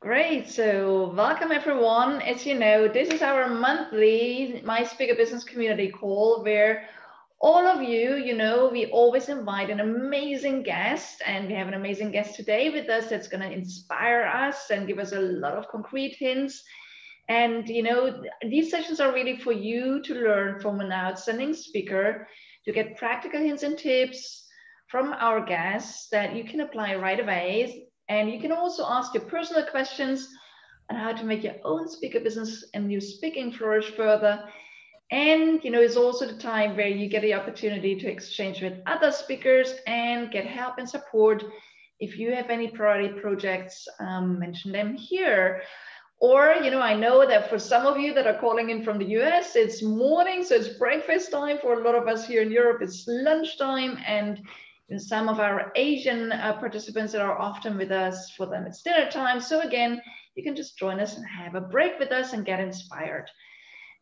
Great. So, welcome everyone. As you know, this is our monthly My Speaker Business Community call where all of you, you know, we always invite an amazing guest, and we have an amazing guest today with us that's going to inspire us and give us a lot of concrete hints. And, you know, these sessions are really for you to learn from an outstanding speaker, to get practical hints and tips from our guests that you can apply right away and you can also ask your personal questions on how to make your own speaker business and your speaking flourish further. And you know, it's also the time where you get the opportunity to exchange with other speakers and get help and support. If you have any priority projects, um, mention them here. Or, you know, I know that for some of you that are calling in from the US, it's morning, so it's breakfast time. For a lot of us here in Europe, it's lunchtime. And some of our Asian uh, participants that are often with us, for them it's dinner time. So again, you can just join us and have a break with us and get inspired.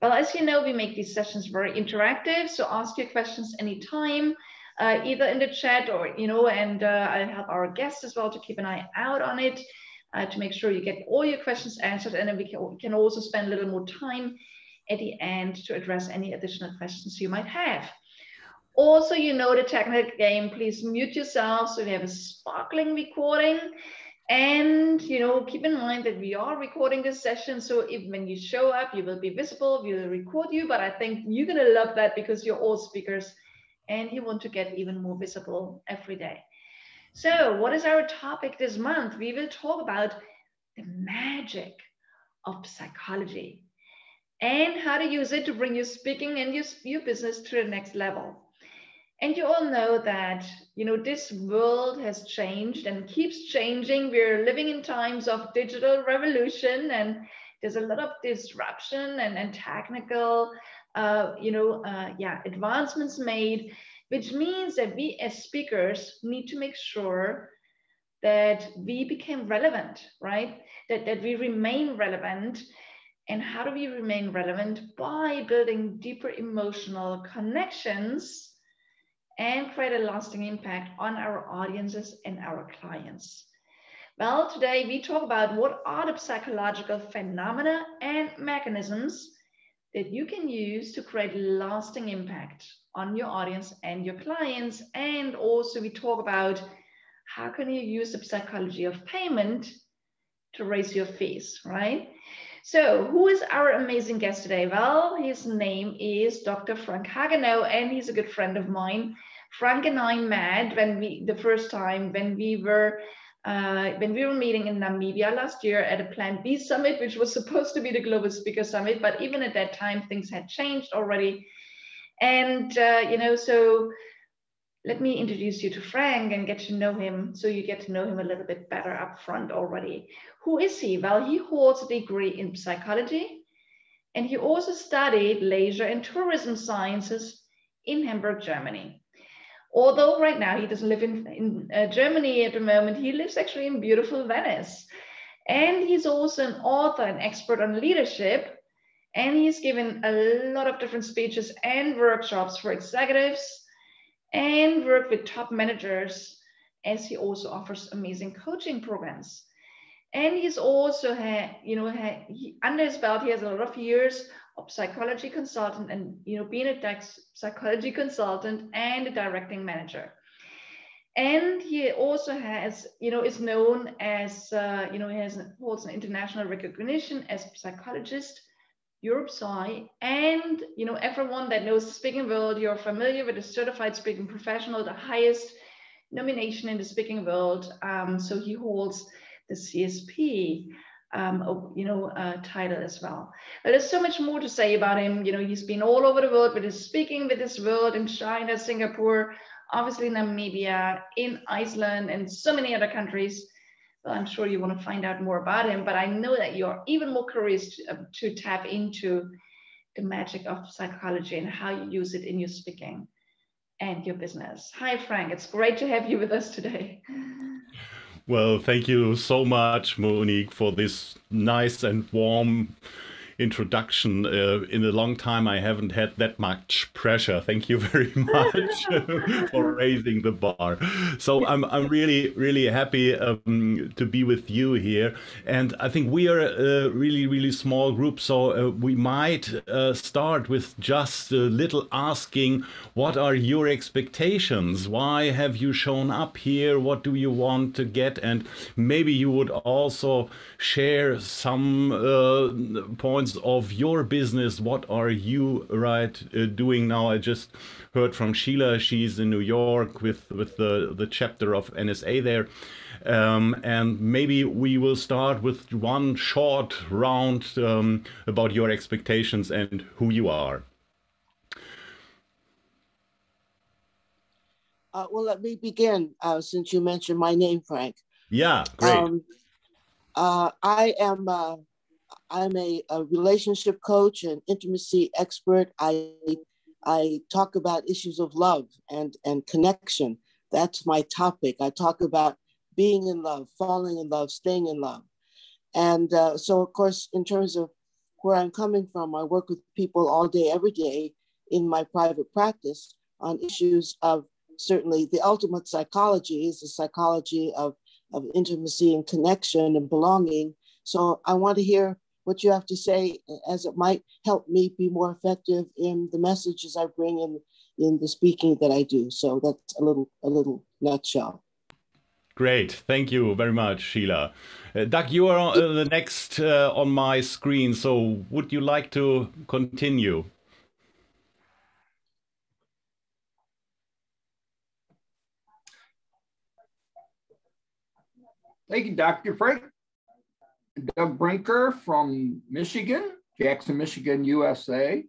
Well, as you know, we make these sessions very interactive. So ask your questions anytime, uh, either in the chat or, you know, and uh, I'll help our guests as well to keep an eye out on it uh, to make sure you get all your questions answered. And then we can, we can also spend a little more time at the end to address any additional questions you might have. Also, you know the technical game, please mute yourself so we have a sparkling recording. And you know, keep in mind that we are recording this session. So if when you show up, you will be visible, we will record you, but I think you're gonna love that because you're all speakers and you want to get even more visible every day. So what is our topic this month? We will talk about the magic of psychology and how to use it to bring your speaking and your, your business to the next level. And you all know that, you know, this world has changed and keeps changing. We're living in times of digital revolution and there's a lot of disruption and, and technical, uh, you know, uh, yeah, advancements made, which means that we as speakers need to make sure that we become relevant, right? That, that we remain relevant. And how do we remain relevant? By building deeper emotional connections and create a lasting impact on our audiences and our clients. Well, today we talk about what are the psychological phenomena and mechanisms that you can use to create lasting impact on your audience and your clients. And also we talk about how can you use the psychology of payment to raise your fees, right? So who is our amazing guest today? Well, his name is Dr. Frank Hagenow, and he's a good friend of mine. Frank and I met when we the first time when we were uh, when we were meeting in Namibia last year at a Plan B summit, which was supposed to be the Global Speaker Summit, but even at that time things had changed already. And uh, you know, so let me introduce you to Frank and get to know him so you get to know him a little bit better up front already. Who is he? Well, he holds a degree in psychology and he also studied leisure and tourism sciences in Hamburg, Germany although right now he doesn't live in, in uh, Germany at the moment, he lives actually in beautiful Venice. And he's also an author and expert on leadership. And he's given a lot of different speeches and workshops for executives and worked with top managers as he also offers amazing coaching programs. And he's also had, you know, had, he, under his belt, he has a lot of years psychology consultant and you know being a psychology consultant and a directing manager and he also has you know is known as uh, you know he has holds an international recognition as psychologist EuroPsy, and you know everyone that knows the speaking world, you're familiar with a certified speaking professional, the highest nomination in the speaking world. Um, so he holds the CSP um, you know, uh, title as well. But there's so much more to say about him. You know, he's been all over the world with his speaking with his world in China, Singapore, obviously Namibia, in Iceland, and so many other countries. Well, I'm sure you want to find out more about him, but I know that you're even more curious to, uh, to tap into the magic of psychology and how you use it in your speaking and your business. Hi, Frank. It's great to have you with us today. Well, thank you so much, Monique, for this nice and warm introduction. Uh, in a long time, I haven't had that much pressure. Thank you very much for raising the bar. So I'm I'm really really happy um, to be with you here, and I think we are a really really small group. So uh, we might uh, start with just a little asking, what are your expectations? Why have you shown up here? What do you want to get? And maybe you would also share some uh, points of your business. What are you right uh, doing now? I just heard from Sheila. She's in New York with with the the chapter of NSA there. Um, and maybe we will start with one short round um, about your expectations and who you are. Uh, well, let me begin uh, since you mentioned my name, Frank. Yeah, great. Um, uh, I am uh, I'm a, a, relationship coach and intimacy expert. I I talk about issues of love and and connection. That's my topic. I talk about being in love, falling in love, staying in love, and uh, so of course, in terms of where I'm coming from, I work with people all day, every day in my private practice on issues of certainly the ultimate psychology is the psychology of of intimacy and connection and belonging. So I want to hear what you have to say as it might help me be more effective in the messages I bring in in the speaking that I do. So that's a little a little nutshell. Great, thank you very much, Sheila. Uh, Doug, you are uh, the next uh, on my screen, so would you like to continue? Thank you, Dr. Frank. Doug Brinker from Michigan, Jackson, Michigan, USA.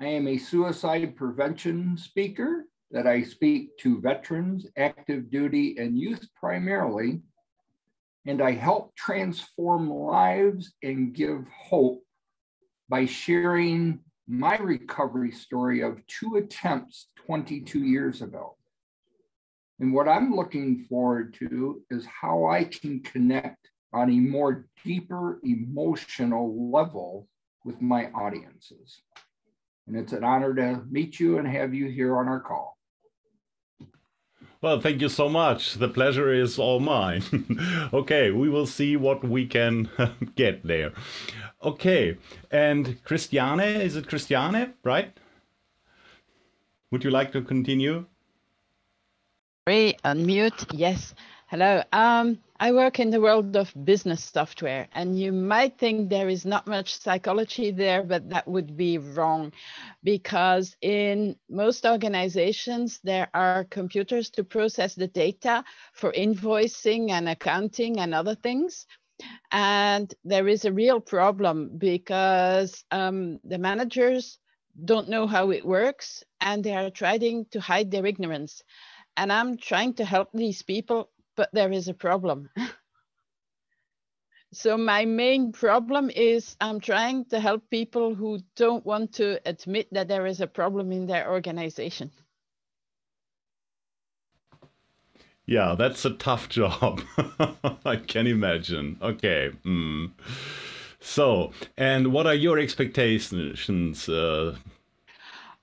I am a suicide prevention speaker that I speak to veterans, active duty, and youth primarily. And I help transform lives and give hope by sharing my recovery story of two attempts 22 years ago. And what I'm looking forward to is how I can connect on a more deeper emotional level with my audiences. And it's an honor to meet you and have you here on our call. Well, thank you so much. The pleasure is all mine. okay, we will see what we can get there. Okay, and Christiane, is it Christiane, right? Would you like to continue? Sorry, unmute. Yes. Hello. Um, I work in the world of business software, and you might think there is not much psychology there, but that would be wrong because in most organizations, there are computers to process the data for invoicing and accounting and other things. And there is a real problem because um, the managers don't know how it works and they are trying to hide their ignorance and I'm trying to help these people, but there is a problem. so my main problem is I'm trying to help people who don't want to admit that there is a problem in their organization. Yeah, that's a tough job. I can imagine. Okay. Mm. So, and what are your expectations? Uh...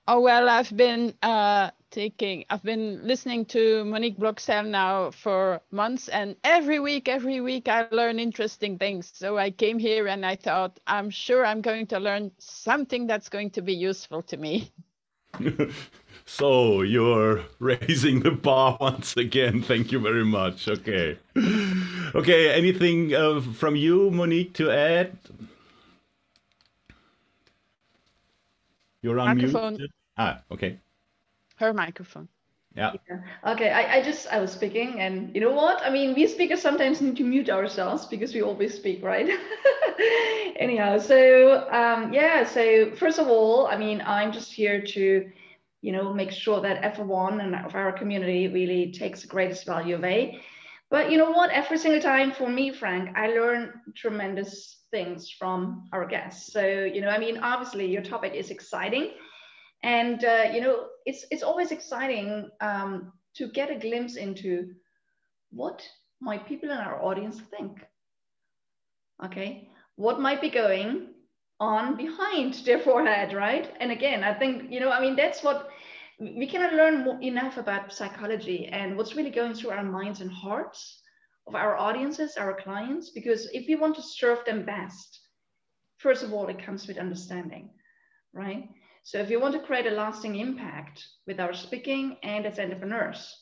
Oh, well, I've been uh, taking. I've been listening to monique Blokzyl now for months and every week every week i learn interesting things. So i came here and i thought i'm sure i'm going to learn something that's going to be useful to me. So you're raising the bar once again. Thank you very much. Okay. Okay anything uh, from you monique to add? You're on mute ah okay her microphone. Yeah. yeah. Okay, I, I just I was speaking, and you know what? I mean, we speakers sometimes need to mute ourselves because we always speak, right? Anyhow, so um, yeah. So first of all, I mean, I'm just here to, you know, make sure that everyone and of our community really takes the greatest value away. But you know what? Every single time for me, Frank, I learn tremendous things from our guests. So you know, I mean, obviously your topic is exciting and uh, you know it's it's always exciting um, to get a glimpse into what my people in our audience think okay what might be going on behind their forehead, right? And again, I think, you know, I mean, that's what we cannot learn enough about psychology and what's really going through our minds and hearts of our audiences, our clients, because if we want to serve them best, first of all, it comes with understanding, right? So if you want to create a lasting impact with our speaking and as entrepreneurs,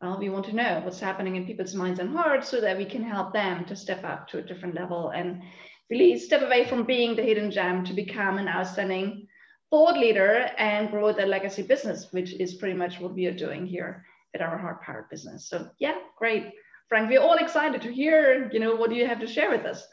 well, we want to know what's happening in people's minds and hearts so that we can help them to step up to a different level and really step away from being the hidden gem to become an outstanding thought leader and grow their legacy business, which is pretty much what we are doing here at our Heart Powered business. So yeah, great. Frank, we're all excited to hear, you know, what do you have to share with us?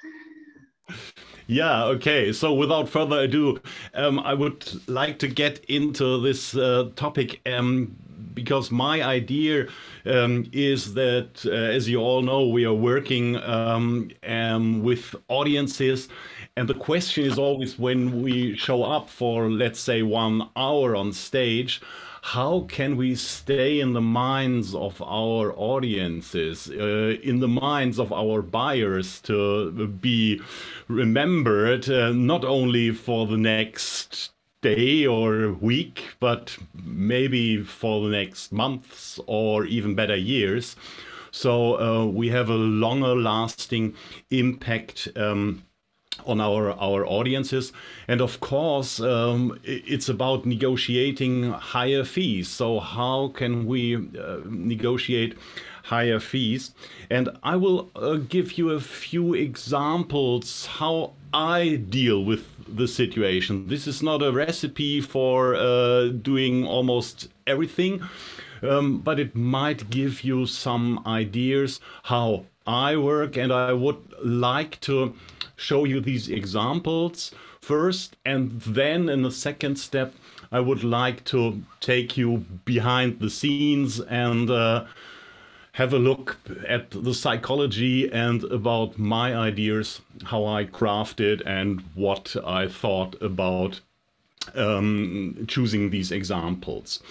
Yeah, okay. So without further ado, um, I would like to get into this uh, topic um, because my idea um, is that, uh, as you all know, we are working um, um, with audiences. And the question is always when we show up for, let's say, one hour on stage, how can we stay in the minds of our audiences, uh, in the minds of our buyers to be remembered uh, not only for the next day or week, but maybe for the next months or even better years. So uh, we have a longer lasting impact. Um, on our our audiences. And of course um, it's about negotiating higher fees. So how can we uh, negotiate higher fees? And i will uh, give you a few examples how i deal with the situation. This is not a recipe for uh, doing almost everything um, but it might give you some ideas how i work and i would like to show you these examples first, and then in the second step, I would like to take you behind the scenes and uh, have a look at the psychology and about my ideas, how I crafted and what I thought about um, choosing these examples.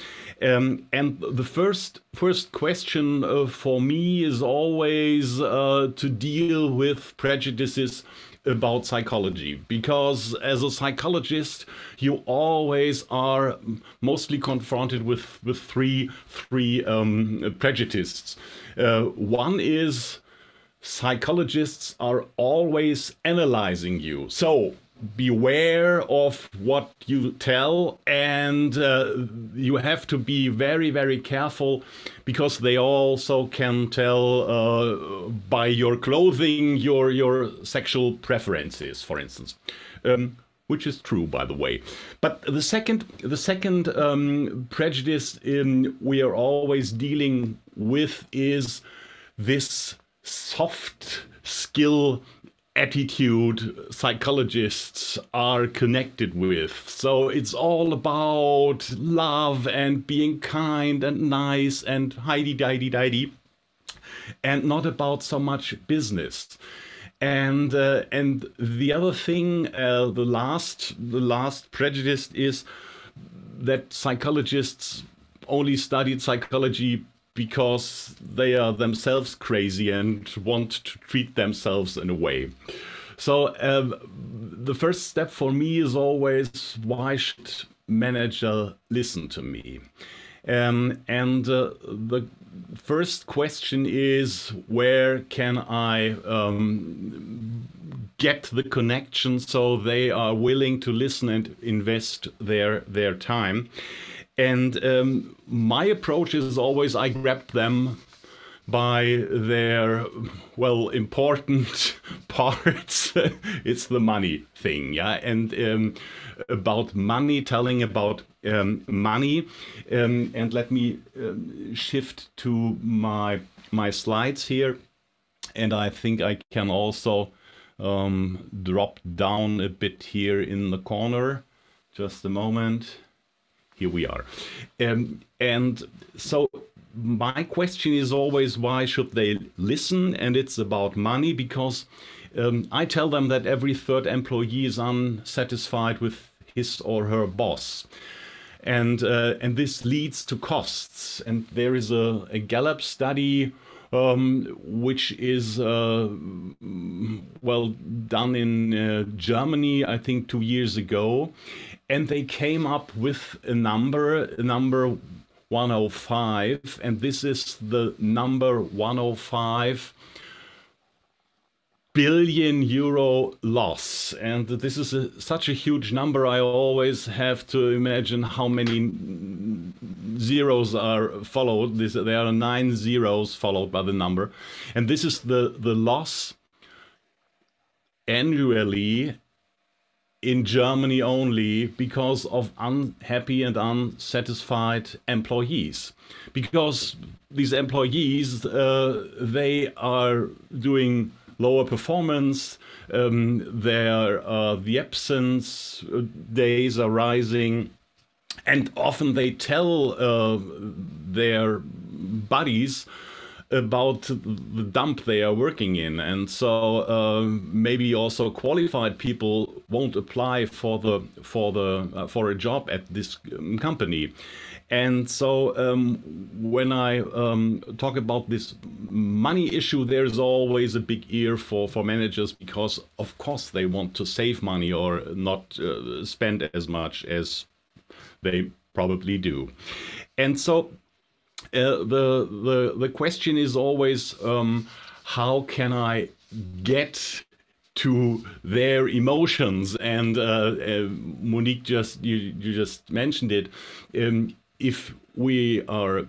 Um, and the first first question uh, for me is always uh, to deal with prejudices about psychology. Because as a psychologist you always are mostly confronted with with three three um, prejudices. Uh, one is psychologists are always analyzing you. So beware of what you tell and uh, you have to be very very careful because they also can tell uh, by your clothing your your sexual preferences for instance. Um, which is true by the way. But the second the second um, prejudice in we are always dealing with is this soft skill attitude psychologists are connected with. So it's all about love and being kind and nice and hidey didey didey, and not about so much business. And uh, and the other thing, uh, the last the last prejudice is that psychologists only studied psychology because they are themselves crazy and want to treat themselves in a way. So um, the first step for me is always why should manager listen to me? Um, and uh, the first question is where can I um, get the connection so they are willing to listen and invest their their time? And um, my approach is always I grab them by their well important parts. It's the money thing yeah? And um, about money telling about um, money. Um, and let me um, shift to my my slides here. And i think i can also um, drop down a bit here in the corner. Just a moment here we are. Um, and so my question is always why should they listen? And it's about money because um, I tell them that every third employee is unsatisfied with his or her boss. And, uh, and this leads to costs. And there is a, a Gallup study um, which is uh, well done in uh, Germany, I think two years ago, and they came up with a number, a number 105, and this is the number 105 billion euro loss. And this is a, such a huge number i always have to imagine how many zeros are followed. This there are nine zeros followed by the number. And this is the the loss annually in Germany only because of unhappy and unsatisfied employees. Because these employees, uh, they are doing lower performance. Um, there, uh, the absence days are rising, and often they tell uh, their buddies about the dump they are working in. And so uh, maybe also qualified people won't apply for the for the uh, for a job at this um, company and so um, when I um, talk about this money issue, there's always a big ear for, for managers because, of course, they want to save money or not uh, spend as much as they probably do. And so uh, the, the, the question is always um, how can I get to their emotions and uh, uh, Monique just you, you just mentioned it um, if we are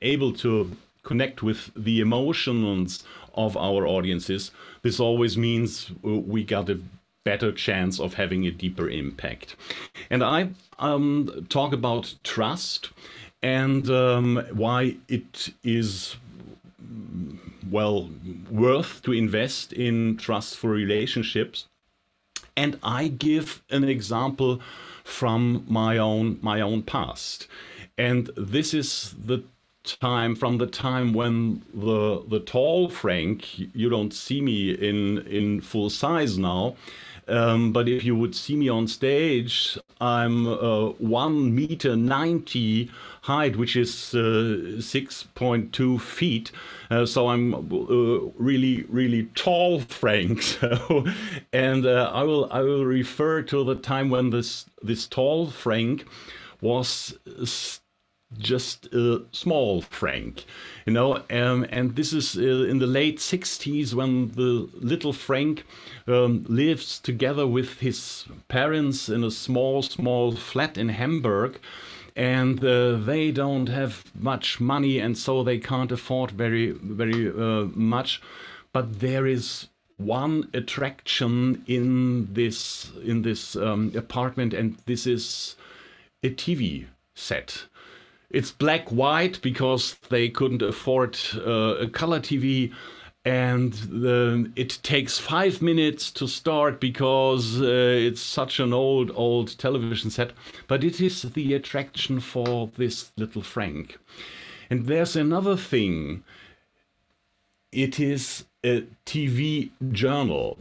able to connect with the emotions of our audiences, this always means we got a better chance of having a deeper impact. And I um, talk about trust and um, why it is well worth to invest in trustful relationships. And I give an example from my own my own past. And this is the time from the time when the the tall Frank, you don't see me in in full size now. Um, but if you would see me on stage, I'm uh, one meter ninety height, which is uh, six point two feet. Uh, so I'm uh, really, really tall, Frank. So, and uh, I will I will refer to the time when this this tall Frank was just a small Frank, you know. Um, and this is uh, in the late 60s when the little Frank um, lives together with his parents in a small, small flat in Hamburg. And uh, they don't have much money, and so they can't afford very, very uh, much. But there is one attraction in this in this um, apartment, and this is a TV set it's black white because they couldn't afford uh, a color TV and the, it takes five minutes to start because uh, it's such an old old television set but it is the attraction for this little frank. And there's another thing. It is a tv journal.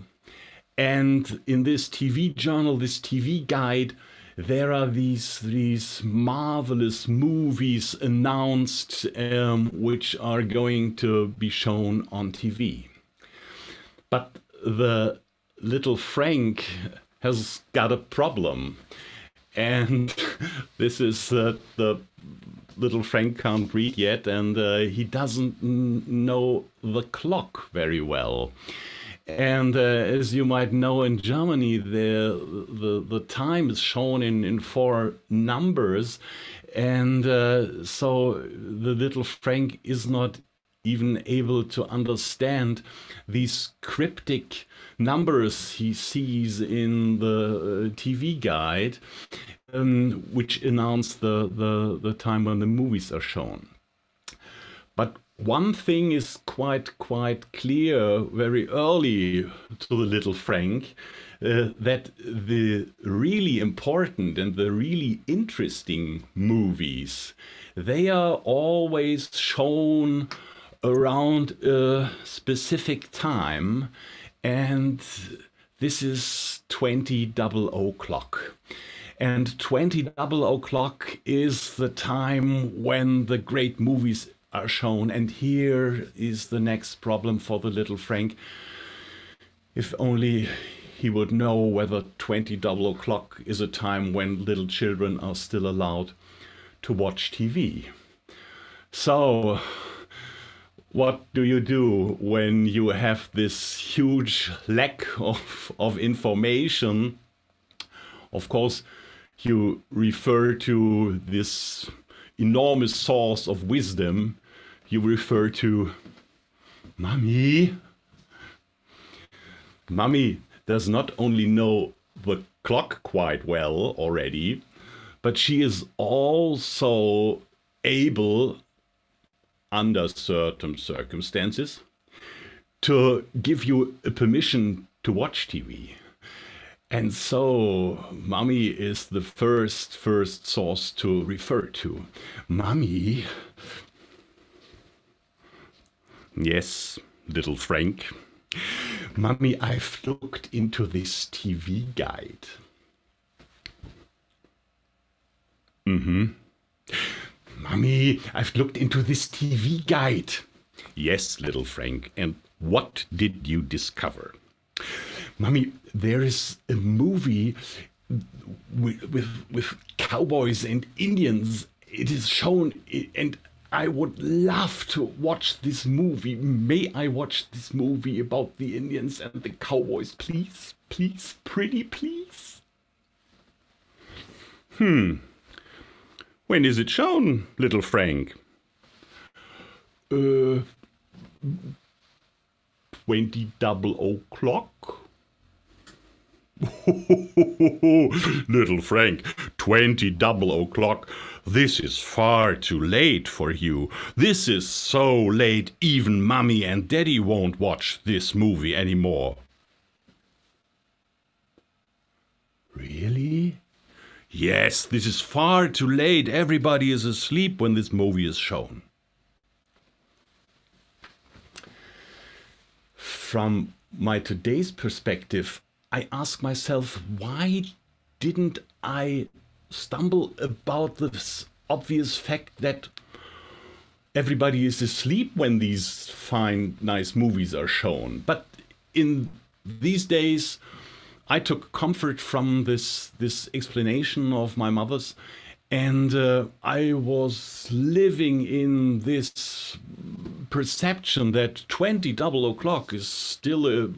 And in this tv journal this tv guide there are these these marvelous movies announced um, which are going to be shown on TV. But the little Frank has got a problem, and this is uh, the little Frank can't read yet, and uh, he doesn't know the clock very well. And uh, as you might know, in Germany, the, the, the time is shown in, in four numbers. And uh, so the little Frank is not even able to understand these cryptic numbers he sees in the uh, TV guide, um, which announce the, the, the time when the movies are shown. But one thing is quite quite clear very early to the little Frank uh, that the really important and the really interesting movies they are always shown around a specific time and this is 20 double o'clock. And 20 double o'clock is the time when the great movies are shown. And here is the next problem for the little Frank. If only he would know whether 20 double o'clock is a time when little children are still allowed to watch TV. So, what do you do when you have this huge lack of, of information? Of course, you refer to this enormous source of wisdom. You refer to Mommy. Mommy does not only know the clock quite well already, but she is also able, under certain circumstances, to give you a permission to watch TV. And so, mommy is the first first source to refer to. Mommy. Yes, little Frank. Mommy, I've looked into this TV guide. Mm-hmm. Mommy, I've looked into this TV guide. Yes, little Frank. And what did you discover? Mummy, there is a movie with, with, with cowboys and Indians. It is shown, and I would love to watch this movie. May I watch this movie about the Indians and the cowboys, please? Please, pretty please? Hmm. When is it shown, little Frank? Uh, 20 double o'clock? Little Frank, 20 double o'clock. This is far too late for you. This is so late even Mummy and Daddy won't watch this movie anymore. Really? Yes, this is far too late. Everybody is asleep when this movie is shown. From my today's perspective, I ask myself, why didn't I stumble about this obvious fact that everybody is asleep when these fine, nice movies are shown? But in these days, I took comfort from this this explanation of my mother's, and uh, I was living in this perception that twenty double o'clock is still a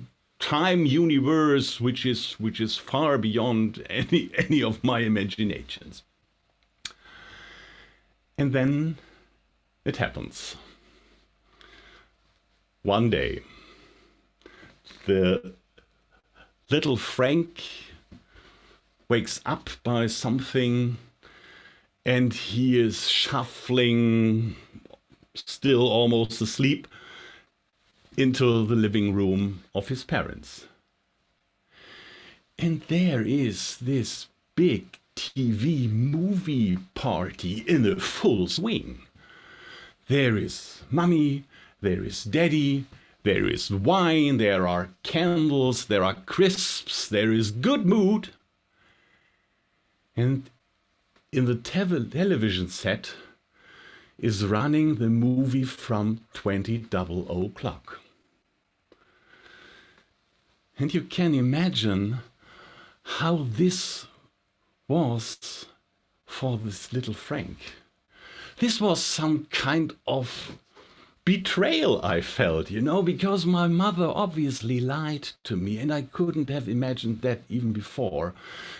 time universe which is which is far beyond any any of my imaginations. And then it happens. One day the little frank wakes up by something and he is shuffling still almost asleep into the living room of his parents. And there is this big TV movie party in a full swing. There is mummy, there is daddy, there is wine, there are candles, there are crisps, there is good mood. And in the television set is running the movie from 20 double oh o'clock. And you can imagine how this was for this little Frank. This was some kind of betrayal I felt, you know, because my mother obviously lied to me, and I couldn't have imagined that even before,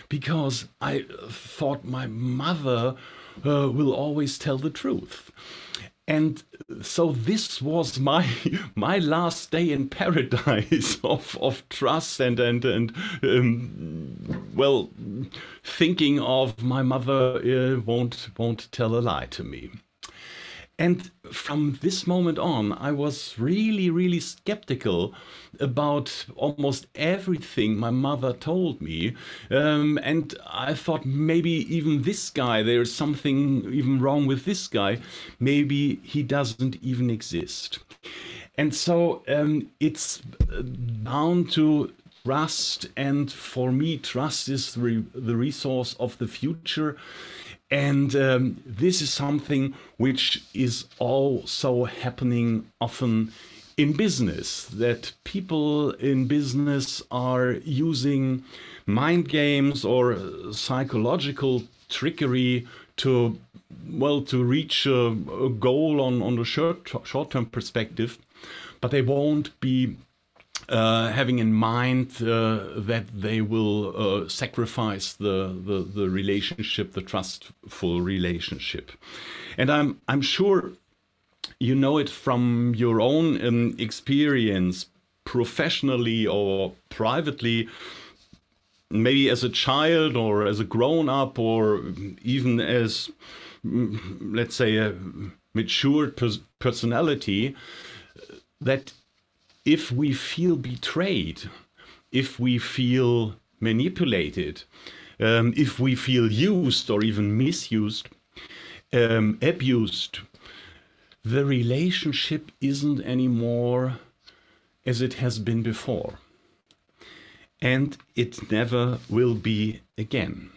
because I thought my mother uh, will always tell the truth and so this was my my last day in paradise of of trust and and and um, well thinking of my mother uh, won't won't tell a lie to me and from this moment on, I was really, really skeptical about almost everything my mother told me. Um, and I thought maybe even this guy, there's something even wrong with this guy. Maybe he doesn't even exist. And so um, it's bound to trust. And for me, trust is the, re- the resource of the future. And um, this is something which is also happening often in business that people in business are using mind games or psychological trickery to well to reach a, a goal on on the short short term perspective but they won't be uh, having in mind uh, that they will uh, sacrifice the, the, the relationship, the trustful relationship, and I'm I'm sure you know it from your own um, experience, professionally or privately. Maybe as a child or as a grown up or even as, let's say, a matured pers personality, that if we feel betrayed, if we feel manipulated, um, if we feel used or even misused, um, abused, the relationship isn't anymore as it has been before. And it never will be again.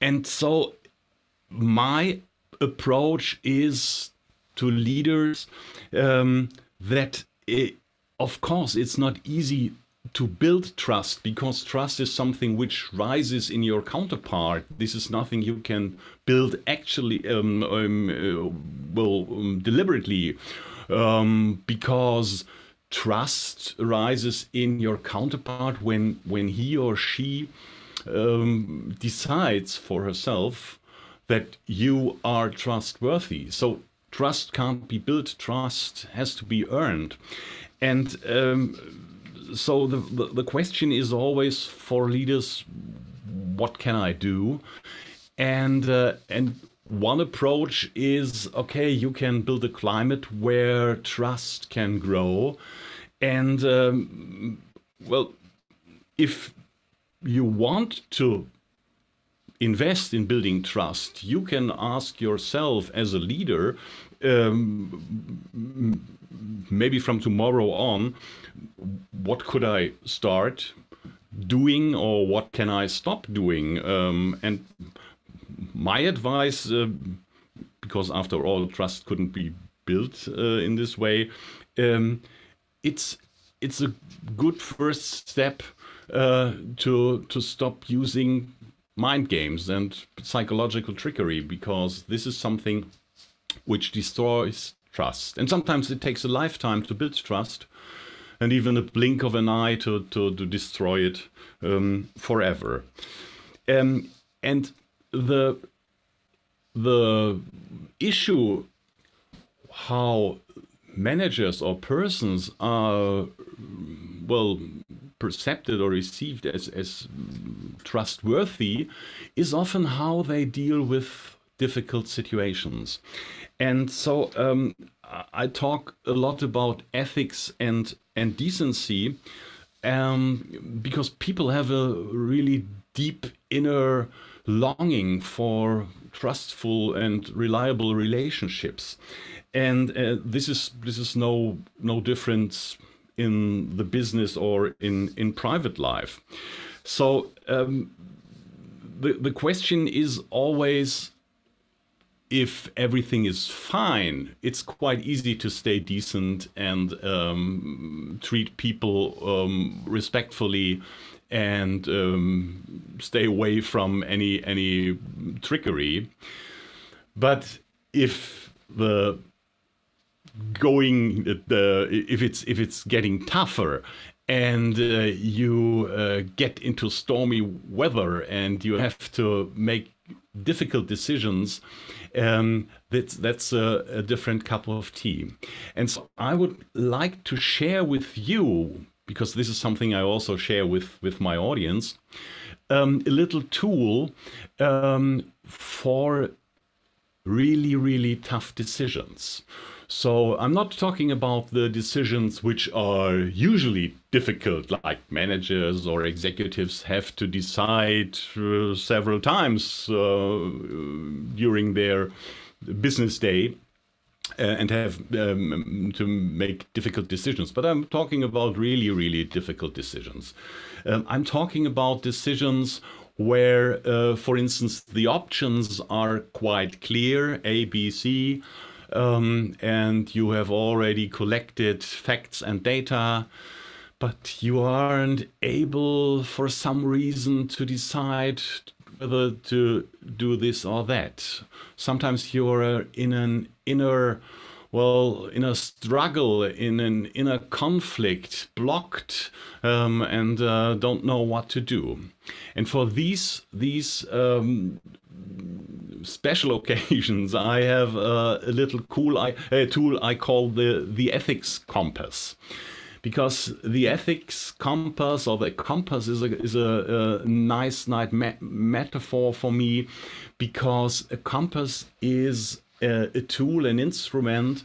And so, my approach is to leaders um, that, it, of course, it's not easy to build trust because trust is something which rises in your counterpart. This is nothing you can build actually, um, um, uh, well, um, deliberately, um, because trust rises in your counterpart when when he or she um, decides for herself that you are trustworthy. So trust can't be built. Trust has to be earned, and um, so the, the, the question is always for leaders what can i do and uh, and one approach is okay you can build a climate where trust can grow and um, well if you want to invest in building trust you can ask yourself as a leader um, maybe from tomorrow on what could I start doing or what can I stop doing? Um, and my advice, uh, because after all, trust couldn't be built uh, in this way, um, it's it's a good first step uh, to to stop using mind games and psychological trickery because this is something which destroys trust. And sometimes it takes a lifetime to build trust and even a blink of an eye to, to, to destroy it um, forever. Um, and the, the issue how managers or persons are, well, perceived or received as, as trustworthy is often how they deal with difficult situations. And so um, I talk a lot about ethics and and decency um, because people have a really deep inner longing for trustful and reliable relationships, and uh, this is this is no no difference in the business or in in private life. So um, the the question is always if everything is fine, it's quite easy to stay decent and um, treat people um, respectfully and um, stay away from any any trickery. But if the going the if it's if it's getting tougher and uh, you uh, get into stormy weather and you have to make difficult decisions um, that's that's a, a different cup of tea. And so I would like to share with you, because this is something I also share with with my audience, um, a little tool um, for really really tough decisions. So I'm not talking about the decisions which are usually difficult, like managers or executives have to decide uh, several times uh, during their business day. Uh, and have um, to make difficult decisions. But I'm talking about really, really difficult decisions. Um, I'm talking about decisions where, uh, for instance, the options are quite clear A, B, C, um, and you have already collected facts and data, but you aren't able for some reason to decide whether to do this or that. Sometimes you're in an inner well, in a struggle, in an inner conflict, blocked, um, and uh, don't know what to do. And for these these um, special occasions, I have a little cool I, a tool I call the the ethics compass. Because the ethics compass or the compass is a, is a, a nice, nice metaphor for me because a compass is a, a tool, an instrument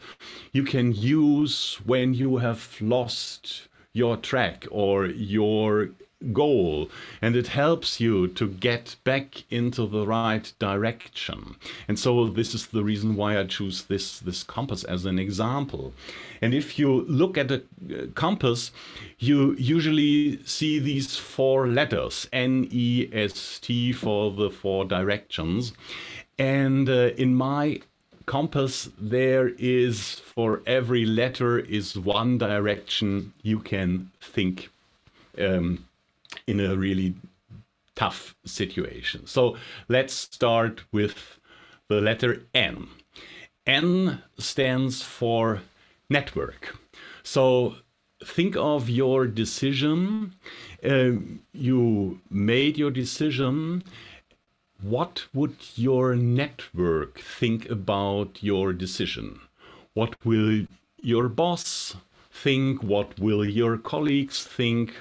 you can use when you have lost your track or your goal and it helps you to get back into the right direction. And so this is the reason why i choose this this compass as an example. And if you look at a uh, compass you usually see these four letters n e s t for the four directions. And uh, in my compass there is for every letter is one direction you can think um, in a really tough situation. So let's start with the letter N. N stands for network. So think of your decision. Uh, you made your decision what would your network think about your decision? What will your boss think? What will your colleagues think?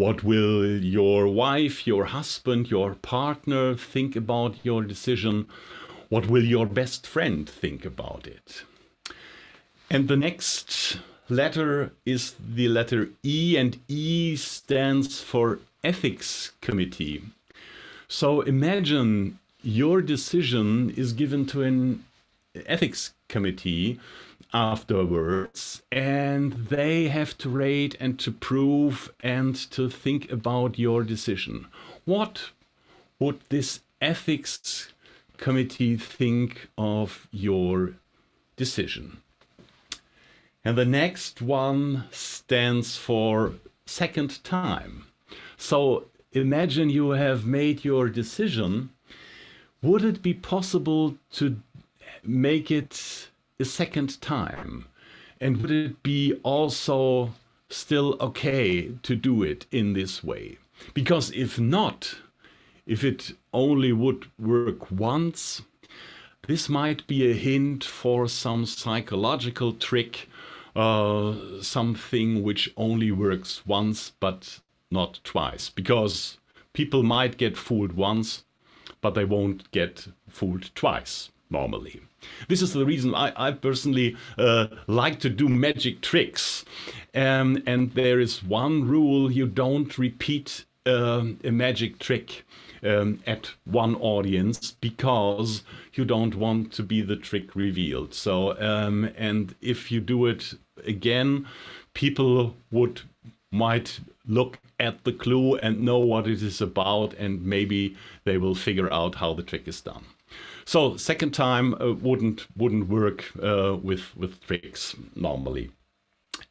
What will your wife, your husband, your partner think about your decision? What will your best friend think about it? And the next letter is the letter E, and E stands for Ethics Committee. So imagine your decision is given to an ethics committee afterwards and they have to rate and to prove and to think about your decision. What would this ethics committee think of your decision? And the next one stands for second time. So imagine you have made your decision. Would it be possible to make it a second time? And would it be also still okay to do it in this way? Because if not, if it only would work once, this might be a hint for some psychological trick, uh, something which only works once but not twice, because people might get fooled once, but they won't get fooled twice normally. This is the reason I, I personally uh, like to do magic tricks. Um, and there is one rule you don't repeat uh, a magic trick um, at one audience because you don't want to be the trick revealed. So, um, and if you do it again, people would might look at the clue and know what it is about and maybe they will figure out how the trick is done. So second time uh, wouldn't wouldn't work uh, with with tricks normally.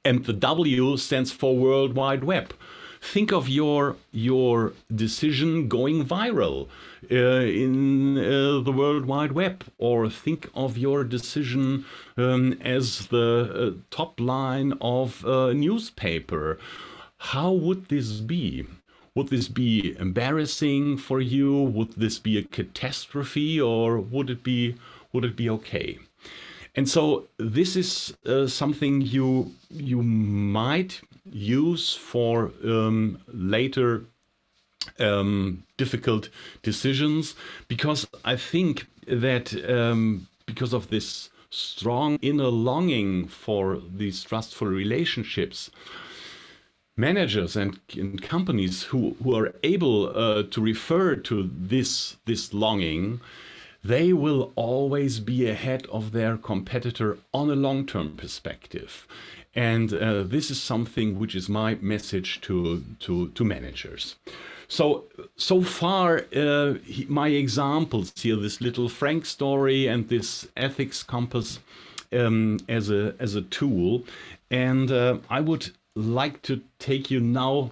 And the W stands for World Wide Web. Think of your your decision going viral uh, in uh, the World Wide Web, or think of your decision um, as the uh, top line of a newspaper how would this be? Would this be embarrassing for you? Would this be a catastrophe, or would it be would it be okay? And so this is uh, something you you might use for um, later um, difficult decisions because I think that um, because of this strong inner longing for these trustful relationships, managers and, and companies who, who are able uh, to refer to this this longing they will always be ahead of their competitor on a long-term perspective. And uh, this is something which is my message to, to, to managers. So so far, uh, he, my examples here, this little Frank story and this ethics compass um, as a as a tool, and uh, I would like to take you now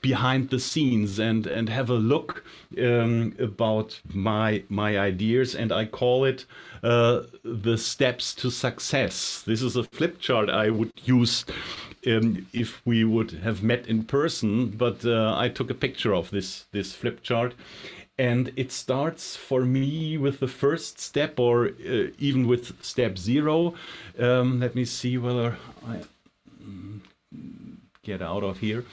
behind the scenes and and have a look um, about my my ideas and I call it uh, the steps to success. This is a flip chart I would use um, if we would have met in person, but uh, I took a picture of this this flip chart. And it starts for me with the first step, or uh, even with step zero. Um, let me see whether I get out of here.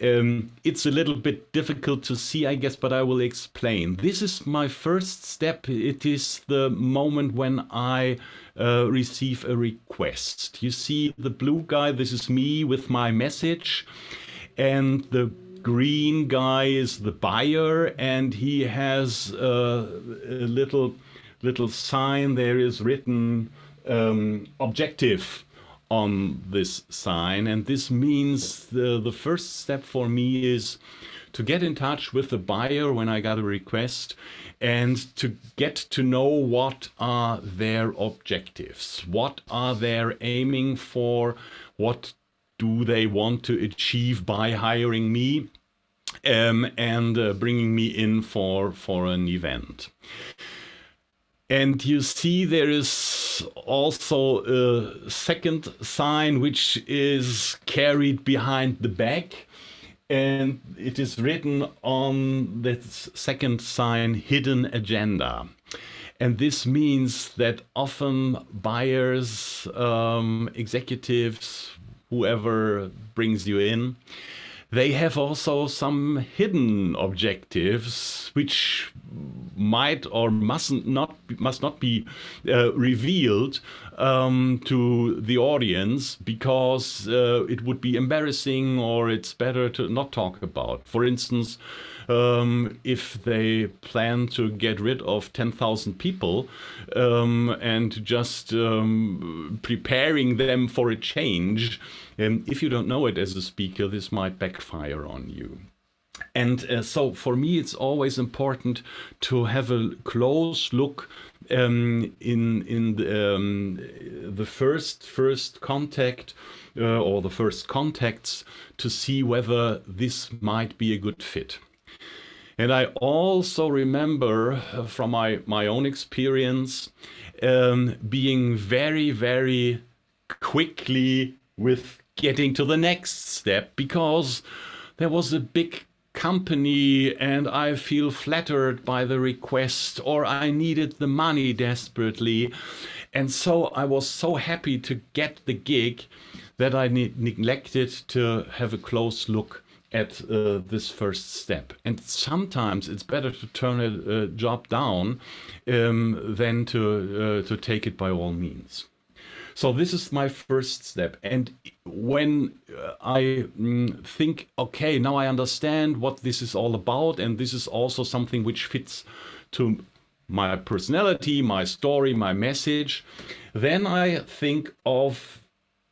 Um, it's a little bit difficult to see, I guess, but I will explain. This is my first step. It is the moment when I uh, receive a request. You see the blue guy, this is me with my message, and the green guy is the buyer, and he has uh, a little little sign there is written um, objective on this sign. And this means the, the first step for me is to get in touch with the buyer when I got a request and to get to know what are their objectives, what are they aiming for, what do they want to achieve by hiring me um, and uh, bringing me in for, for an event. And you see there is also a second sign which is carried behind the back. And it is written on this second sign, hidden agenda. And this means that often buyers, um, executives, whoever brings you in, they have also some hidden objectives which might or mustn't not must not be uh, revealed um, to the audience because uh, it would be embarrassing or it's better to not talk about. For instance, um, if they plan to get rid of 10,000 people um, and just um, preparing them for a change, um, if you don't know it as a speaker, this might backfire on you. And uh, so for me, it's always important to have a close look um, in in the, um, the first first contact uh, or the first contacts to see whether this might be a good fit. And I also remember uh, from my, my own experience um, being very, very quickly with getting to the next step because there was a big company and I feel flattered by the request or I needed the money desperately. And so I was so happy to get the gig that I ne neglected to have a close look at uh, this first step. And sometimes it's better to turn a, a job down um, than to, uh, to take it by all means. So this is my first step. And when uh, I mm, think, okay, now I understand what this is all about, and this is also something which fits to my personality, my story, my message, then I think of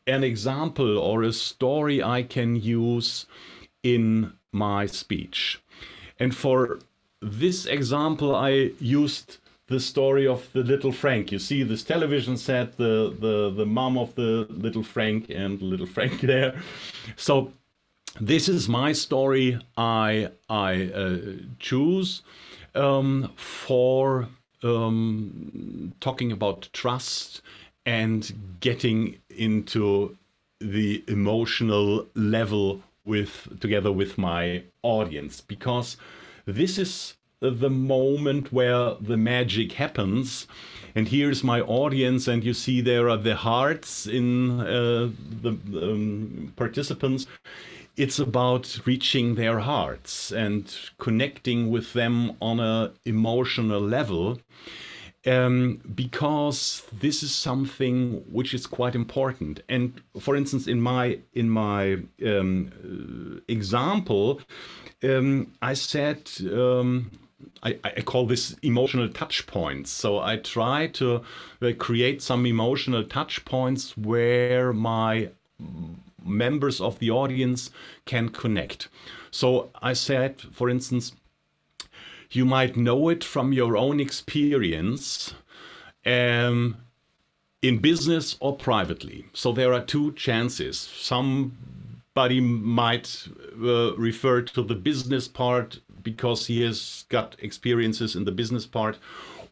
an example or a story I can use in my speech. And for this example, I used the story of the little Frank. You see this television set, the the the mom of the little Frank and little Frank there. So this is my story. I I uh, choose um, for um, talking about trust and getting into the emotional level with together with my audience because this is the moment where the magic happens and here's my audience and you see there are the hearts in uh, the um, participants it's about reaching their hearts and connecting with them on a emotional level um, because this is something which is quite important. And for instance, in my in my um, example, um, I said um, I, I, call this emotional touch points. So I try to uh, create some emotional touch points where my members of the audience can connect. So I said, for instance, you might know it from your own experience um, in business or privately. So there are two chances. Somebody might uh, refer to the business part because he has got experiences in the business part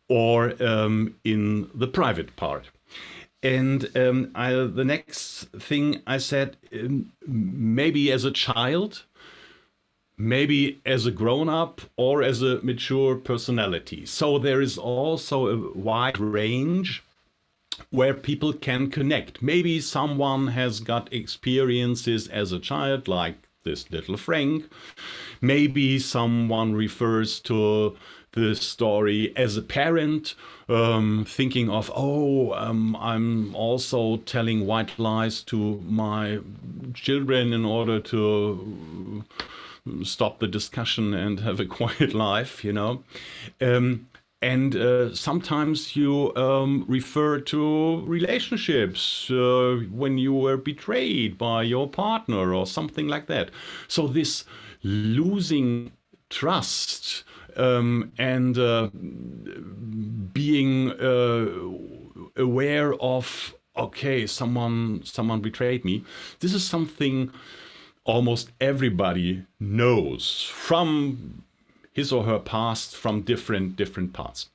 or um, in the private part. And um, I, the next thing I said, um, maybe as a child, maybe as a grown up or as a mature personality. So there is also a wide range where people can connect. Maybe someone has got experiences as a child, like this little Frank. Maybe someone refers to the story as a parent, um, thinking of, oh, um, I'm also telling white lies to my children in order to stop the discussion and have a quiet life, you know. Um, and uh, sometimes you um, refer to relationships uh, when you were betrayed by your partner or something like that. So, this losing trust um, and uh, being uh, aware of, okay, someone, someone betrayed me, this is something almost everybody knows from his or her past from different different parts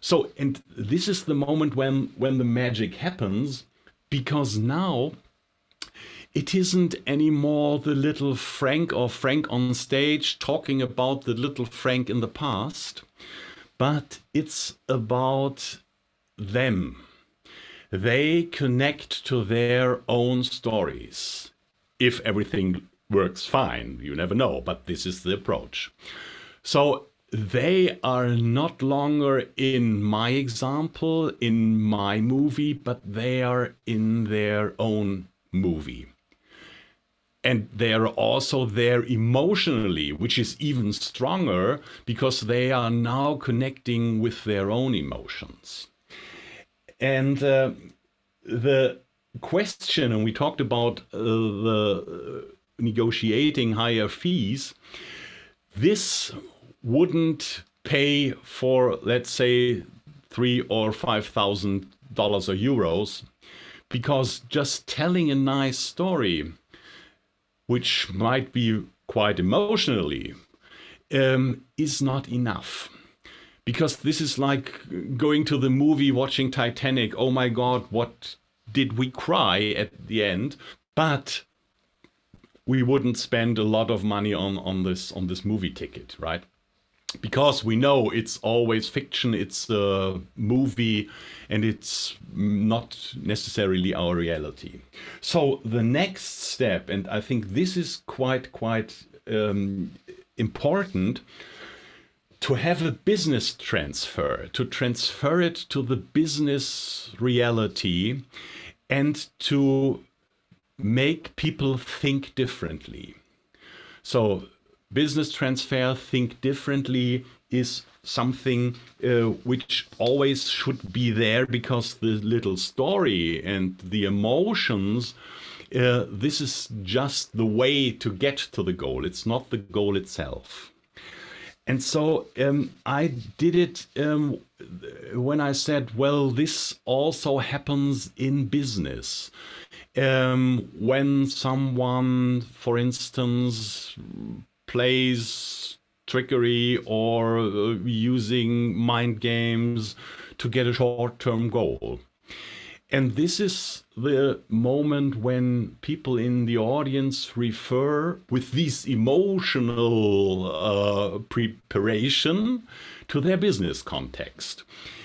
so and this is the moment when when the magic happens because now it isn't anymore the little frank or frank on stage talking about the little frank in the past but it's about them they connect to their own stories if everything works fine. You never know, but this is the approach. So they are not longer in my example, in my movie, but they are in their own movie. And they are also there emotionally, which is even stronger because they are now connecting with their own emotions. And uh, the question, and we talked about uh, the uh, negotiating higher fees, this wouldn't pay for, let's say, three or five thousand dollars or euros, because just telling a nice story, which might be quite emotionally, um, is not enough because this is like going to the movie watching Titanic. Oh my God, what did we cry at the end, but we wouldn't spend a lot of money on on this on this movie ticket, right? Because we know it's always fiction, it's a movie, and it's not necessarily our reality. So the next step, and I think this is quite quite um, important, to have a business transfer, to transfer it to the business reality, and to make people think differently. So, business transfer, think differently, is something uh, which always should be there because the little story and the emotions. Uh, this is just the way to get to the goal. It's not the goal itself. And so um, I did it um, when I said, well, this also happens in business. Um, when someone, for instance, plays trickery or uh, using mind games to get a short term goal. And this is the moment when people in the audience refer with this emotional uh, preparation to their business context.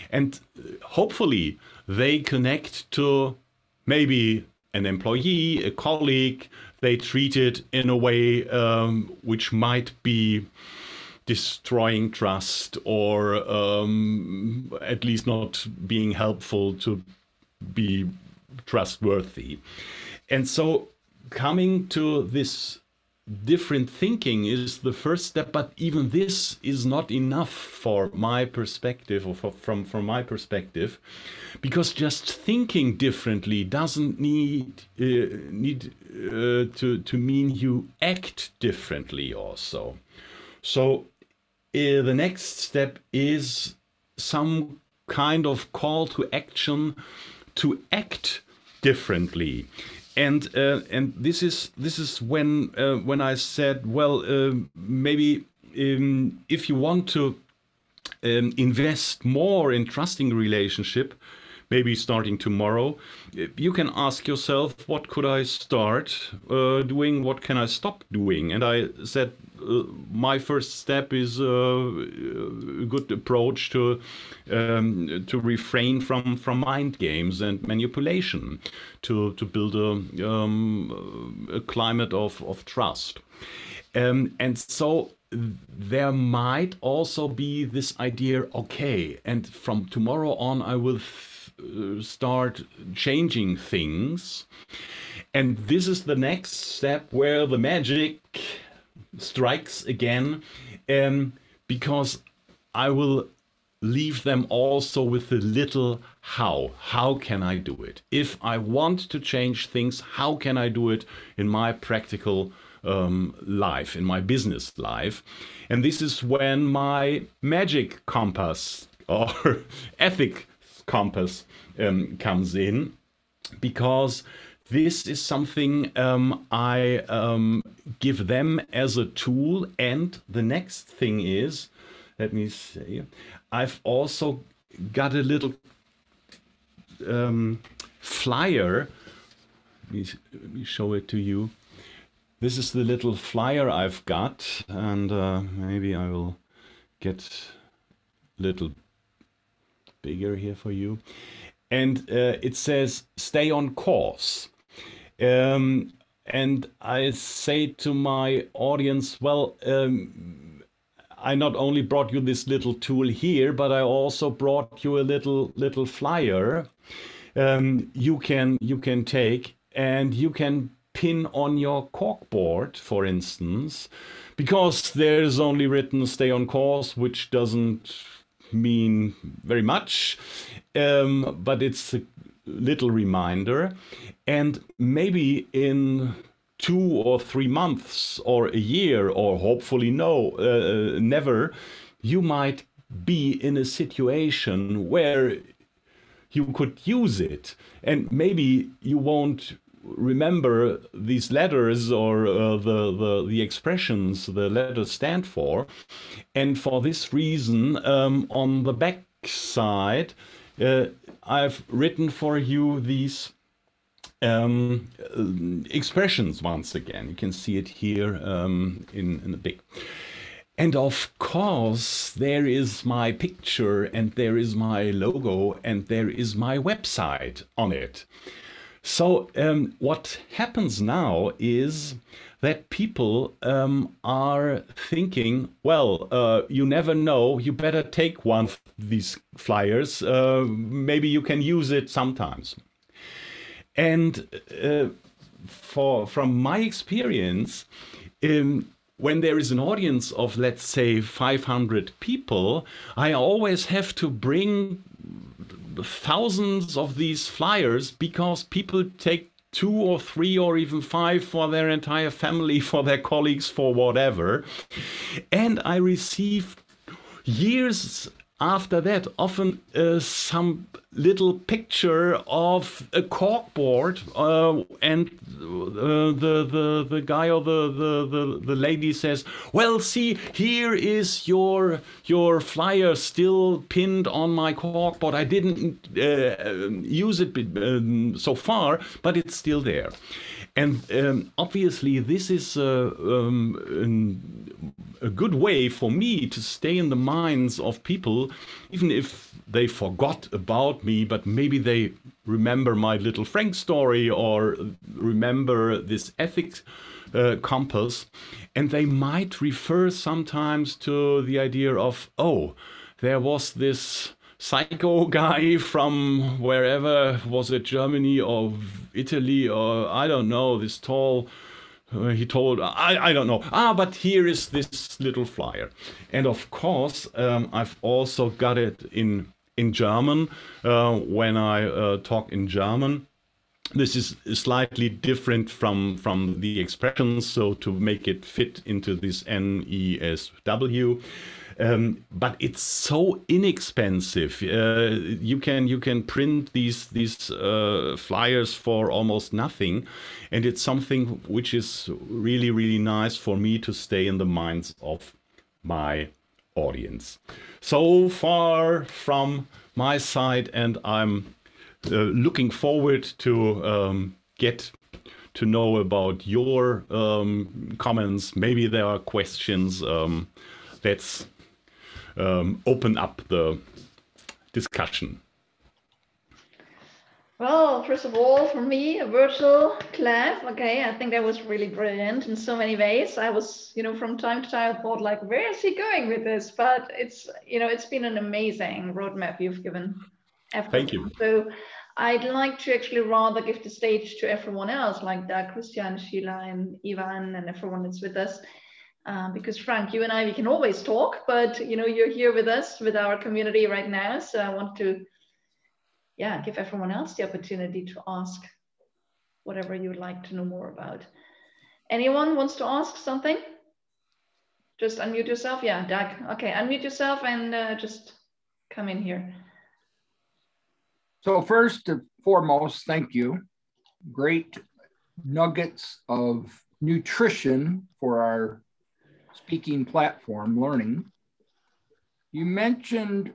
And hopefully they connect to maybe an employee, a colleague, they treat it in a way um, which might be destroying trust or um, at least not being helpful to be trustworthy. And so coming to this different thinking is the first step but even this is not enough for my perspective or for, from from my perspective because just thinking differently doesn't need uh, need uh, to to mean you act differently also. So uh, the next step is some kind of call to action to act differently and uh, and this is this is when uh, when I said, well, uh, maybe um, if you want to um, invest more in trusting relationship, maybe starting tomorrow, you can ask yourself, what could I start uh, doing? What can I stop doing? And I said, uh, my first step is uh, a good approach to um, to refrain from from mind games and manipulation, to to build a um, a climate of of trust, um, and so there might also be this idea okay and from tomorrow on i will start changing things. And this is the next step where the magic strikes again, um, because I will leave them also with the little how. How can I do it? If I want to change things, how can I do it in my practical um, life, in my business life? And this is when my magic compass or ethic compass um, comes in because this is something um, I um, give them as a tool. And the next thing is, let me say, I've also got a little um, flyer. Let me, let me, show it to you. This is the little flyer I've got, and uh, maybe I will get little bigger here for you. And uh, it says, stay on course. Um, and I say to my audience, well, um, I not only brought you this little tool here, but I also brought you a little little flyer um, you can you can take and you can pin on your corkboard, for instance, because there's only written "stay on course," which doesn't mean very much, um, but it's a little reminder. And maybe in two or three months or a year, or hopefully no, uh, never, you might be in a situation where you could use it. And maybe you won't remember these letters or uh, the, the, the expressions the letters stand for. And for this reason, um, on the back side, uh, I've written for you these um, expressions once again. You can see it here um, in, in the big. And of course, there is my picture and there is my logo and there is my website on it. So um, what happens now is that people um, are thinking, well, uh, you never know, you better take one of these flyers. Uh, maybe you can use it sometimes. And uh, for from my experience, um, when there is an audience of let's say 500 people, I always have to bring thousands of these flyers because people take two or three or even five for their entire family, for their colleagues, for whatever. And I receive years after that often uh, some little picture of a corkboard uh, and uh, the, the the guy or the, the, the, the lady says well see here is your your flyer still pinned on my corkboard. I didn't uh, use it um, so far but it's still there and um, obviously, this is uh, um, a good way for me to stay in the minds of people, even if they forgot about me, but maybe they remember my little Frank story or remember this ethics uh, compass. And they might refer sometimes to the idea of, oh, there was this psycho guy from wherever. Was it Germany or Italy or I don't know this tall uh, he told I, I don't know. Ah but here is this little flyer. And of course um, i've also got it in in german uh, when i uh, talk in german. This is slightly different from from the expressions so to make it fit into this nesw um, but it's so inexpensive. Uh, you can you can print these these uh, flyers for almost nothing, and it's something which is really really nice for me to stay in the minds of my audience. So far from my side, and I'm uh, looking forward to um, get to know about your um, comments. Maybe there are questions. Um, let's um, open up the discussion? Well, first of all, for me, a virtual clap. okay, I think that was really brilliant in so many ways. I was, you know, from time to time, I thought like, where is he going with this? But it's, you know, it's been an amazing roadmap you've given. Everyone. Thank you. So I'd like to actually rather give the stage to everyone else, like Doug, Christian, Sheila, and Ivan, and everyone that's with us. Um, because Frank, you and I, we can always talk, but you know, you're here with us, with our community right now. So I want to, yeah, give everyone else the opportunity to ask whatever you would like to know more about. Anyone wants to ask something? Just unmute yourself. Yeah, Doug. Okay, unmute yourself and uh, just come in here. So first and foremost, thank you. Great nuggets of nutrition for our speaking platform, learning, you mentioned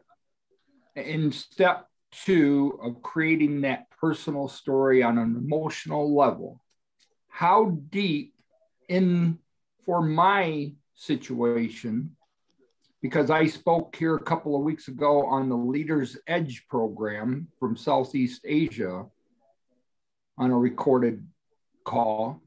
in step two of creating that personal story on an emotional level, how deep in for my situation, because I spoke here a couple of weeks ago on the Leaders Edge program from Southeast Asia on a recorded call.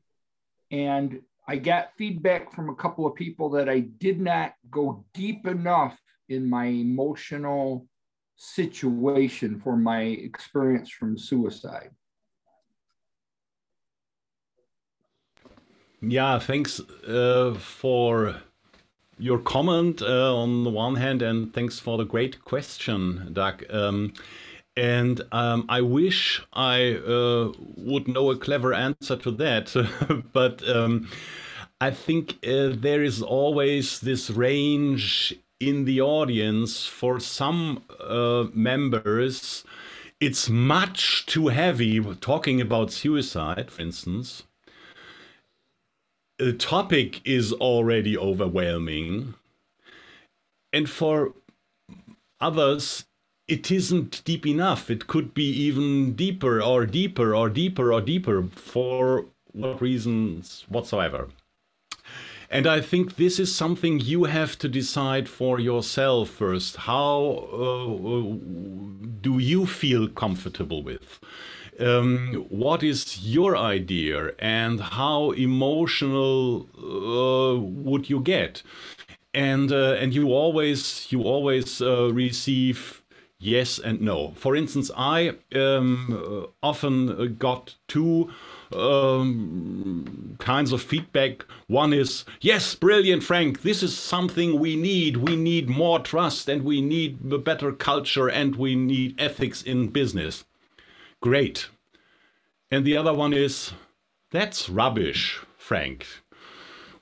And I got feedback from a couple of people that I did not go deep enough in my emotional situation for my experience from suicide. Yeah, thanks uh, for your comment uh, on the one hand, and thanks for the great question, Doug. Um, and um, I wish I uh, would know a clever answer to that, but um, I think uh, there is always this range in the audience for some uh, members. It's much too heavy talking about suicide, for instance. The topic is already overwhelming. And for others, it isn't deep enough. It could be even deeper or deeper or deeper or deeper for what reasons whatsoever. And I think this is something you have to decide for yourself first. How uh, do you feel comfortable with? Um, what is your idea and how emotional uh, would you get? And uh, and you always you always uh, receive yes and no. For instance, I um, often got two um, kinds of feedback. One is, yes, brilliant, Frank, this is something we need. We need more trust and we need a better culture and we need ethics in business. Great. And the other one is, that's rubbish, Frank.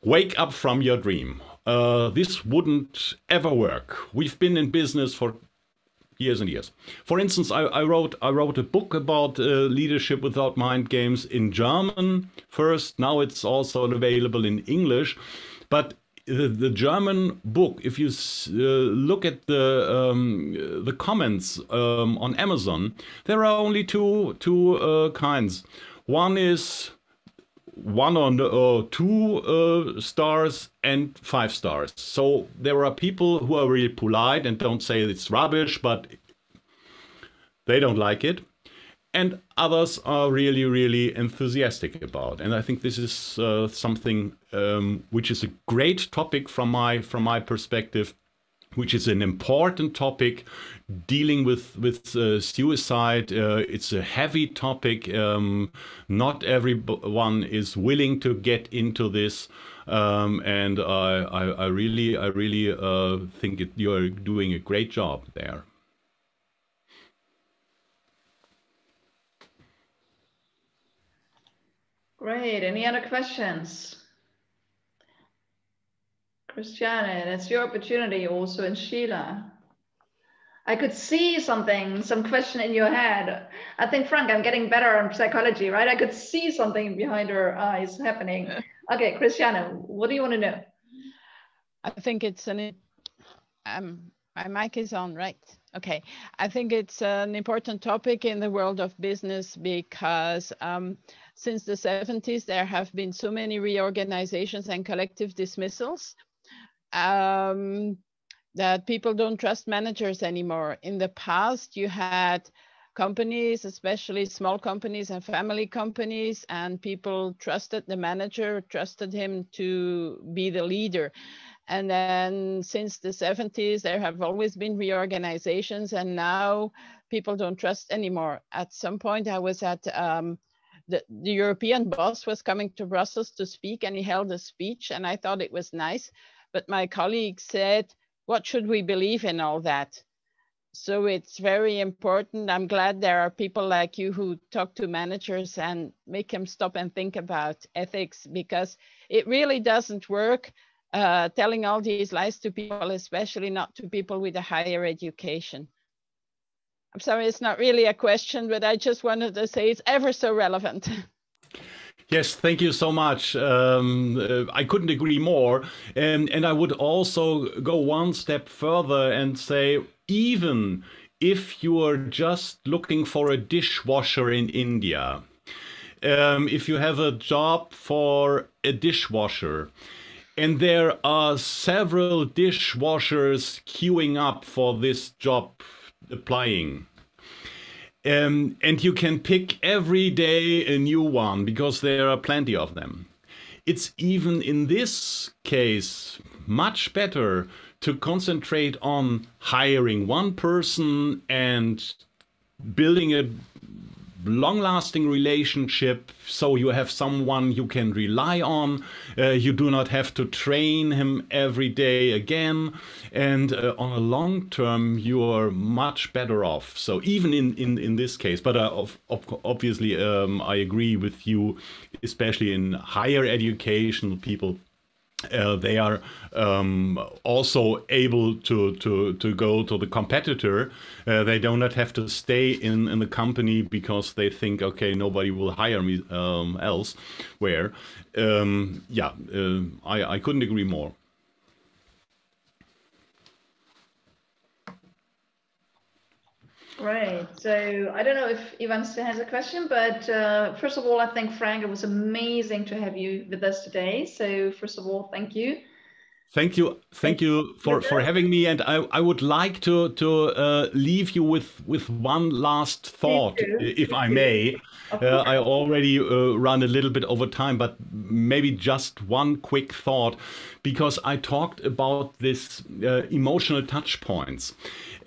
Wake up from your dream. Uh, this wouldn't ever work. We've been in business for years and years. For instance, I, I wrote I wrote a book about uh, leadership without mind games in German first. Now it's also available in English, but the, the German book, if you uh, look at the um, the comments um, on Amazon, there are only two two uh, kinds. One is one on uh, two uh, stars and five stars. So there are people who are really polite and don't say it's rubbish, but they don't like it. And others are really, really enthusiastic about. And I think this is uh, something um, which is a great topic from my from my perspective. Which is an important topic dealing with with uh, suicide. Uh, it's a heavy topic. Um, not everyone is willing to get into this. Um, and I, I, I, really I really uh, think it, you're doing a great job there. Great. Any other questions Christiane, it's your opportunity also in Sheila. I could see something, some question in your head. I think, Frank, I'm getting better on psychology, right? I could see something behind her eyes happening. Okay, Christiane, what do you want to know? I think it's an, um, my mic is on, right? Okay, I think it's an important topic in the world of business because um, since the 70s, there have been so many reorganizations and collective dismissals um, that people don't trust managers anymore. In the past, you had companies, especially small companies and family companies, and people trusted the manager, trusted him to be the leader. And then since the 70s, there have always been reorganizations, and now people don't trust anymore. At some point, I was at um, the, the European boss was coming to Brussels to speak, and he held a speech, and I thought it was nice but my colleague said, what should we believe in all that? So it's very important. I'm glad there are people like you who talk to managers and make them stop and think about ethics because it really doesn't work uh, telling all these lies to people, especially not to people with a higher education. I'm sorry, it's not really a question, but I just wanted to say it's ever so relevant. Yes, thank you so much. Um, uh, I couldn't agree more. And, and I would also go one step further and say, even if you are just looking for a dishwasher in India, um, if you have a job for a dishwasher, and there are several dishwashers queuing up for this job applying um, and you can pick every day a new one because there are plenty of them. It's even in this case much better to concentrate on hiring one person and building a long lasting relationship so you have someone you can rely on. Uh, you do not have to train him every day again. And uh, on a long term you are much better off. So even in in, in this case but uh, obviously um, i agree with you especially in higher education people uh, they are um, also able to, to, to go to the competitor. Uh, they do not have to stay in, in the company because they think, okay, nobody will hire me um, elsewhere. Um, yeah, uh, I, I couldn't agree more. Right. So I don't know if Ivan still has a question, but uh, first of all, I think Frank, it was amazing to have you with us today. So first of all, thank you. Thank you, thank you for, for having me, and I, I would like to to uh, leave you with with one last thought, if I may. Uh, I already uh, run a little bit over time, but maybe just one quick thought, because I talked about this uh, emotional touch points.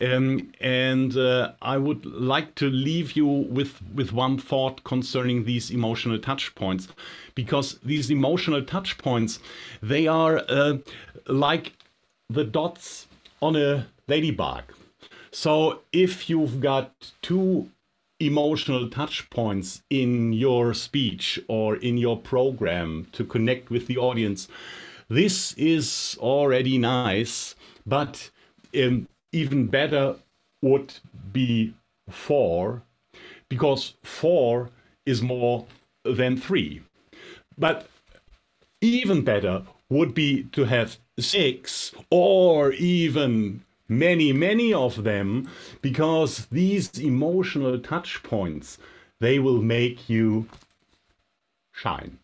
Um, and uh, I would like to leave you with, with one thought concerning these emotional touch points, because these emotional touch points, they are uh, like the dots on a ladybug. So if you've got two emotional touch points in your speech or in your program to connect with the audience, this is already nice, but um, even better would be four, because four is more than three. But even better would be to have six or even many, many of them, because these emotional touch points, they will make you shine.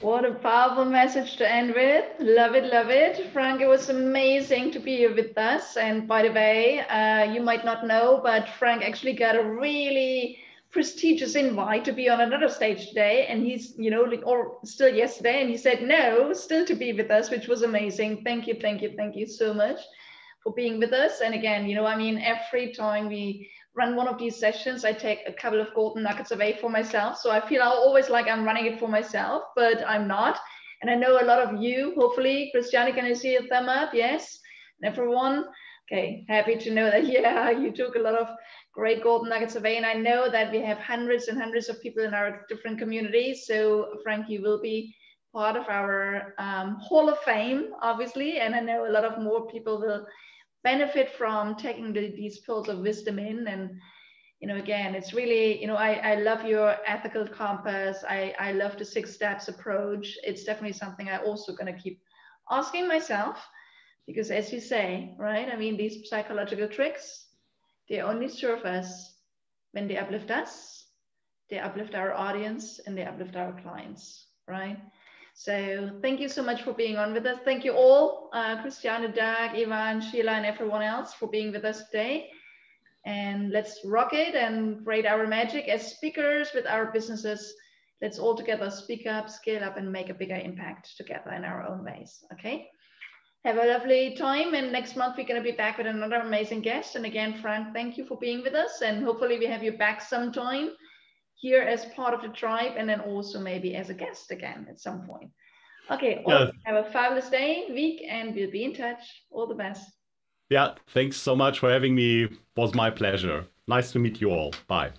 What a powerful message to end with. Love it, love it. Frank, it was amazing to be here with us. And by the way, uh, you might not know, but Frank actually got a really prestigious invite to be on another stage today. And he's you know like or still yesterday. And he said no still to be with us which was amazing. Thank you thank you thank you so much for being with us. And again you know i mean every time we run one of these sessions i take a couple of golden nuggets away for myself. So i feel i always like i'm running it for myself but i'm not. And i know a lot of you hopefully christiane can i see a thumb up? Yes? And everyone? Okay happy to know that yeah you took a lot of great golden nuggets away. And I know that we have hundreds and hundreds of people in our different communities. So Frank, you will be part of our um, Hall of Fame, obviously. And I know a lot of more people will benefit from taking the, these pills of wisdom in. And, you know, again, it's really, you know, I, I love your ethical compass. I, I love the six steps approach. It's definitely something I also going to keep asking myself because as you say, right, I mean, these psychological tricks, they only serve us when they uplift us, they uplift our audience, and they uplift our clients, right? So thank you so much for being on with us. Thank you all, uh, Christiane, Doug, Ivan, Sheila, and everyone else for being with us today. And let's rock it and create our magic as speakers with our businesses. Let's all together speak up, scale up, and make a bigger impact together in our own ways. Okay. Have a lovely time. And next month, we're going to be back with another amazing guest. And again, Frank, thank you for being with us. And hopefully, we have you back sometime here as part of the tribe and then also maybe as a guest again at some point. Okay, well, have a fabulous day, week, and we'll be in touch. All the best. Yeah, thanks so much for having me. It was my pleasure. Nice to meet you all. Bye.